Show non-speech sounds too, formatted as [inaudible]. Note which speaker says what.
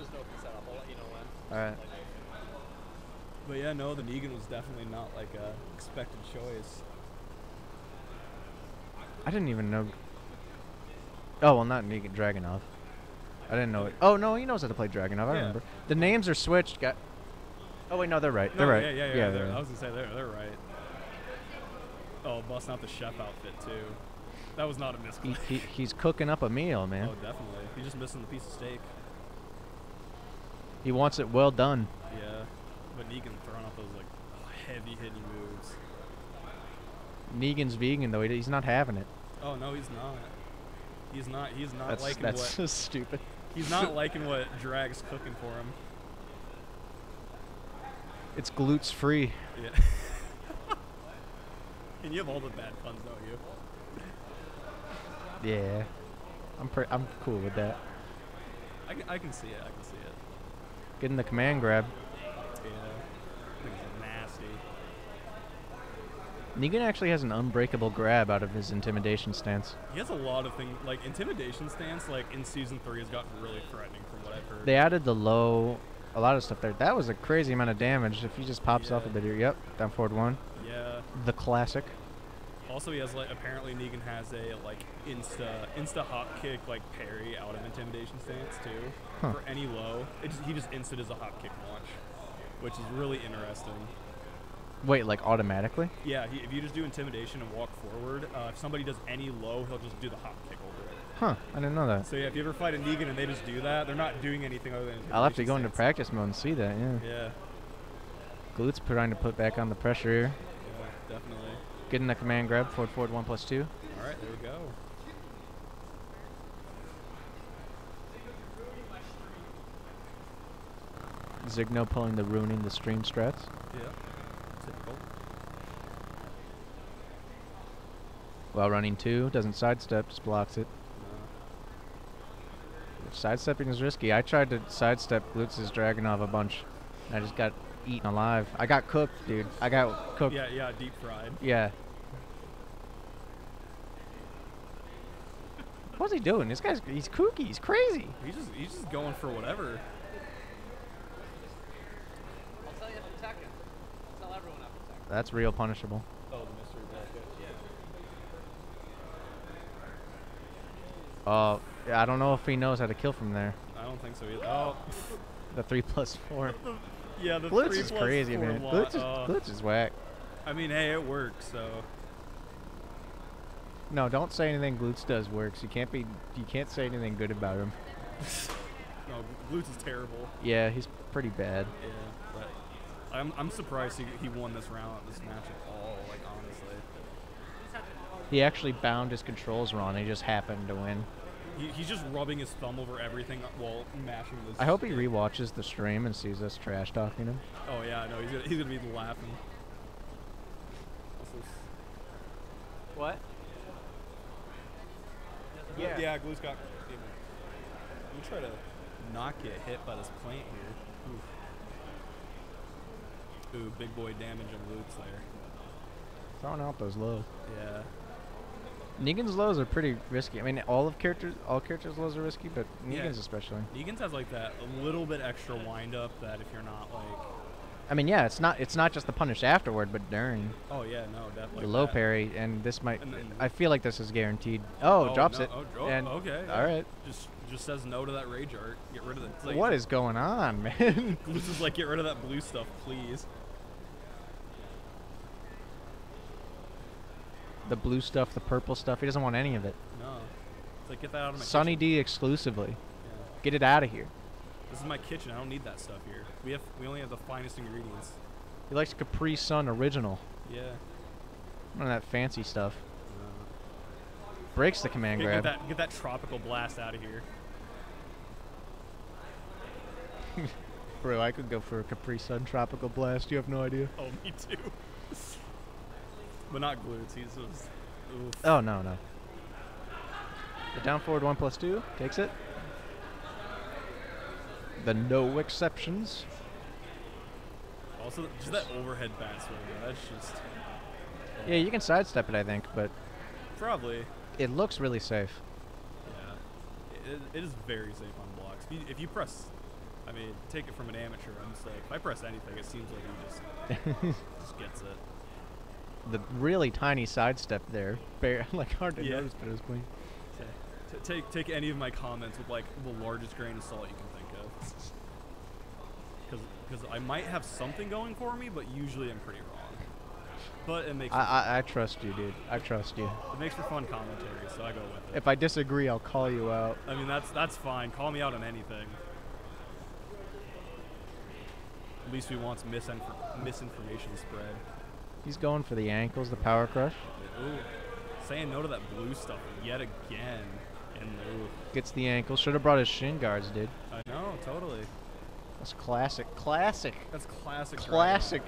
Speaker 1: there's no setup, I'll let you know when.
Speaker 2: All right.
Speaker 3: But yeah, no, the Negan was definitely not like a expected choice.
Speaker 2: I didn't even know. Oh well, not Negan Dragunov. I didn't know it. Oh no, he knows how to play Dragunov. I
Speaker 3: Yeah.
Speaker 2: remember. The names are switched. Got. Oh wait, no, they're right. They're
Speaker 3: No,
Speaker 2: right.
Speaker 3: Yeah, yeah, yeah.
Speaker 2: they're
Speaker 3: they're- I was gonna say they're they're right. Oh, busting out the chef outfit too. That was not a
Speaker 2: He, he, he's cooking up a meal, man.
Speaker 3: Oh, definitely. He's just missing the piece of steak.
Speaker 2: He wants it well done.
Speaker 3: Yeah, but Negan throwing out those like heavy hitting moves.
Speaker 2: Negan's vegan though. He, he's not having it.
Speaker 3: Oh no, he's not. He's not. He's not
Speaker 2: That's
Speaker 3: liking
Speaker 2: that's
Speaker 3: what. [laughs]
Speaker 2: so stupid.
Speaker 3: He's not liking what Drag's cooking for him.
Speaker 2: It's glutes free.
Speaker 3: Yeah. [laughs] and you have all the bad puns, don't you?
Speaker 2: Yeah. I'm pre- I'm cool with that.
Speaker 3: I can, I can see it. I can see it.
Speaker 2: Getting the command grab.
Speaker 3: Yeah. Nasty.
Speaker 2: Negan actually has an unbreakable grab out of his intimidation stance.
Speaker 3: He has a lot of things like intimidation stance. Like in season three, has gotten really threatening from what I've heard.
Speaker 2: They added the low, a lot of stuff there. That was a crazy amount of damage. If he just pops off a
Speaker 3: Yeah.
Speaker 2: bit here, yep, down forward one.
Speaker 3: yeah.
Speaker 2: The classic.
Speaker 3: Also, he has like apparently Negan has a like insta insta hop kick like parry out of intimidation stance too.
Speaker 2: Huh.
Speaker 3: For any low, it just, he just insta does a hop kick launch, which is really interesting.
Speaker 2: Wait, like automatically?
Speaker 3: Yeah, he, if you just do intimidation and walk forward, uh, if somebody does any low, he'll just do the hop kick over it.
Speaker 2: Huh? I didn't know that.
Speaker 3: So yeah, if you ever fight a Negan and they just do that, they're not doing anything other than.
Speaker 2: I'll have to go into practice mode and see that. Yeah.
Speaker 3: Yeah,
Speaker 2: Glutes trying to put back on the pressure here.
Speaker 3: yeah, definitely.
Speaker 2: Getting the command grab. Forward, forward, one plus two.
Speaker 3: All right, there we go.
Speaker 2: Zigno pulling the ruining the stream strats.
Speaker 3: Yeah, typical.
Speaker 2: While running two, doesn't sidestep, just blocks it.
Speaker 3: Uh,
Speaker 2: Sidestepping is risky. I tried to sidestep Glutes' Dragunov a bunch. I just got eaten alive. I got cooked, dude. I got cooked.
Speaker 3: yeah, yeah, deep fried.
Speaker 2: Yeah. What's he doing? This guy's he's kooky. He's crazy.
Speaker 3: He's just he's just going for whatever.
Speaker 1: I'll tell you after Tekken. I'll tell everyone after Tekken.
Speaker 2: That's real punishable.
Speaker 3: Oh, the mystery bracket.
Speaker 1: Yeah.
Speaker 2: Uh, yeah, I don't know if he knows how to kill from there.
Speaker 3: I don't think so either. Oh,
Speaker 2: The three plus four. [laughs]
Speaker 3: yeah, the three
Speaker 2: is crazy, man. Glutes is,
Speaker 3: uh,
Speaker 2: Glutes is whack.
Speaker 3: I mean, hey, it works. So
Speaker 2: No, don't say anything Glutes does works. You can't be. You can't say anything good about him. [laughs]
Speaker 3: no, Glutes is terrible.
Speaker 2: Yeah, he's pretty bad.
Speaker 3: Yeah, but I'm I'm surprised he, he won this round, this match at all. Like honestly,
Speaker 2: He actually bound his controls wrong. He just happened to win.
Speaker 3: He, he's just rubbing his thumb over everything while mashing this.
Speaker 2: I hope he rewatches the stream and sees us trash talking him.
Speaker 3: Oh yeah, I know he's gonna, he's gonna be laughing.
Speaker 1: What?
Speaker 3: Yeah, yeah, Glue's got. You try to not get hit by this plant here. Oof. Ooh, big boy damage on Luke's there.
Speaker 2: Throwing out those lows.
Speaker 3: Yeah.
Speaker 2: Negan's lows are pretty risky. I mean, all of characters, all characters' lows are risky, but
Speaker 3: Yeah.
Speaker 2: Negan's especially.
Speaker 3: Negan's has like that a little bit extra wind up that if you're not like,
Speaker 2: I mean, yeah, it's not it's not just the punish afterward, but during
Speaker 3: oh yeah, no, definitely.
Speaker 2: the low parry, and this might.
Speaker 3: And
Speaker 2: I feel like this is guaranteed. Oh, oh, drops
Speaker 3: no,
Speaker 2: it.
Speaker 3: Oh, dro-
Speaker 2: and
Speaker 3: okay.
Speaker 2: all right.
Speaker 3: Just just says no to that rage art. Get rid of it. Like-
Speaker 2: What is going on, [laughs] man?
Speaker 3: Glutes is like, get rid of that blue stuff, please.
Speaker 2: The blue stuff, the purple stuff. He doesn't want any of it.
Speaker 3: No. It's like get that out of my
Speaker 2: Sunny
Speaker 3: kitchen.
Speaker 2: D exclusively.
Speaker 3: Yeah.
Speaker 2: Get it out of here.
Speaker 3: This is my kitchen. I don't need that stuff here. We have we only have the finest ingredients.
Speaker 2: He likes Capri Sun original.
Speaker 3: Yeah.
Speaker 2: None of that fancy stuff.
Speaker 3: Uh,
Speaker 2: Breaks the command
Speaker 3: get,
Speaker 2: grab.
Speaker 3: get that get that tropical blast out of here. [laughs]
Speaker 2: Bro, I could go for a Capri Sun tropical blast. You have no idea.
Speaker 3: Oh, me too. But not glutes. He's just. Oof.
Speaker 2: Oh no no. The down forward one plus two takes it. The no exceptions.
Speaker 3: Also, just that overhead bat swing. That's just.
Speaker 2: Yeah, you can sidestep it, I think, but
Speaker 3: Probably.
Speaker 2: it looks really safe.
Speaker 3: Yeah. It, it is very safe on blocks. If you, if you press I mean, take it from an amateur. I'm just like, if I press anything, it seems like he just [laughs] just gets it.
Speaker 2: The really tiny sidestep there, bare, [laughs] like hard to
Speaker 3: Yeah.
Speaker 2: notice, but it was clean.
Speaker 3: Take take any of my comments with like the largest grain of salt you can think of. Because because I might have something going for me, but usually I'm pretty wrong. But it makes
Speaker 2: I, I, I trust you, dude. I trust you.
Speaker 3: it makes for fun commentary, so I go with it.
Speaker 2: If I disagree, I'll call you out.
Speaker 3: I mean, that's that's fine. Call me out on anything. At least we want misinfor- misinformation spread.
Speaker 2: He's going for the ankles, the power crush.
Speaker 3: Ooh, saying no to that blue stuff yet again. And ooh,
Speaker 2: Gets the ankles. Should have brought his shin guards, dude.
Speaker 3: I know, totally.
Speaker 2: That's classic. Classic.
Speaker 3: That's classic.
Speaker 2: Classic.